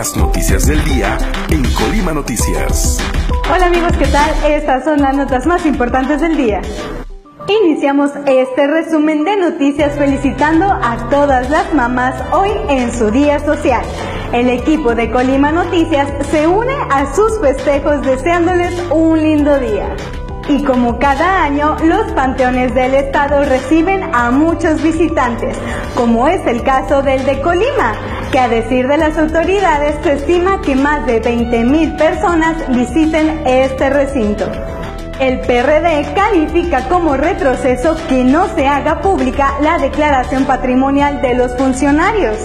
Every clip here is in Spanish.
Las noticias del día en Colima Noticias. Hola amigos, ¿qué tal? Estas son las notas más importantes del día. Iniciamos este resumen de noticias felicitando a todas las mamás hoy en su día social. El equipo de Colima Noticias se une a sus festejos deseándoles un lindo día. Y como cada año, los panteones del estado reciben a muchos visitantes, como es el caso del de Colima, que a decir de las autoridades se estima que más de 20.000 personas visiten este recinto. El PRD califica como retroceso que no se haga pública la declaración patrimonial de los funcionarios.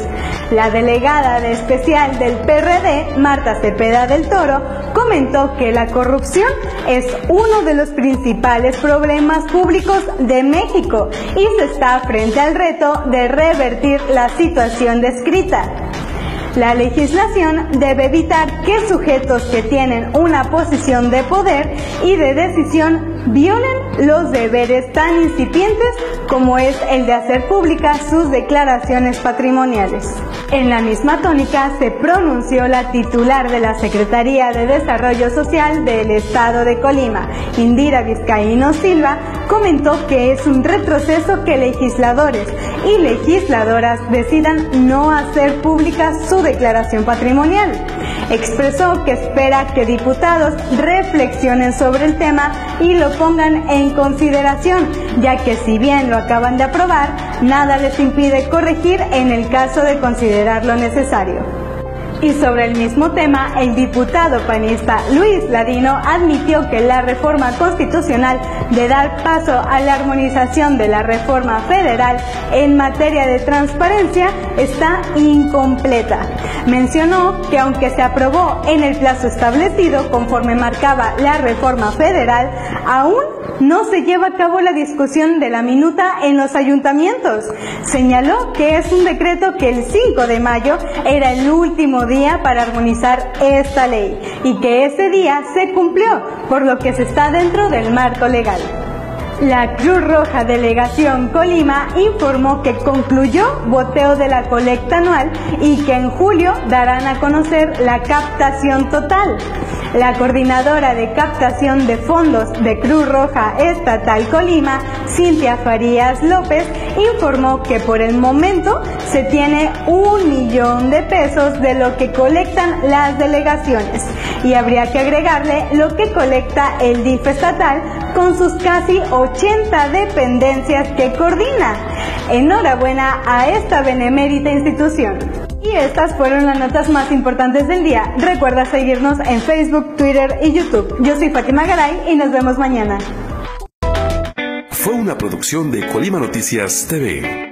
La delegada de especial del PRD, Marta Cepeda del Toro, comentó que la corrupción es uno de los principales problemas públicos de México y se está frente al reto de revertir la situación descrita. La legislación debe evitar que sujetos que tienen una posición de poder y de decisión violen los deberes tan incipientes como es el de hacer públicas sus declaraciones patrimoniales. En la misma tónica se pronunció la titular de la Secretaría de Desarrollo Social del Estado de Colima, Indira Vizcaíno Silva, comentó que es un retroceso que legisladores y legisladoras decidan no hacer pública su declaración patrimonial. Expresó que espera que diputados reflexionen sobre el tema y lo pongan en consideración, ya que si bien lo acaban de aprobar, nada les impide corregir en el caso de considerarlo necesario. Y sobre el mismo tema, el diputado panista Luis Ladino admitió que la reforma constitucional de dar paso a la armonización de la reforma federal en materia de transparencia está incompleta. Mencionó que aunque se aprobó en el plazo establecido conforme marcaba la reforma federal, aún no se lleva a cabo la discusión de la minuta en los ayuntamientos. Señaló que es un decreto que el 5 de mayo era el último día para armonizar esta ley y que ese día se cumplió, por lo que se está dentro del marco legal. La Cruz Roja Delegación Colima informó que concluyó boteo de la colecta anual y que en julio darán a conocer la captación total. La coordinadora de captación de fondos de Cruz Roja Estatal Colima, Cintia Farías López, informó que por el momento se tiene un millón de pesos de lo que colectan las delegaciones y habría que agregarle lo que colecta el DIF estatal con sus casi 80 dependencias que coordina. Enhorabuena a esta benemérita institución. Y estas fueron las notas más importantes del día. Recuerda seguirnos en Facebook, Twitter y YouTube. Yo soy Fátima Garay y nos vemos mañana. Fue una producción de Colima Noticias TV.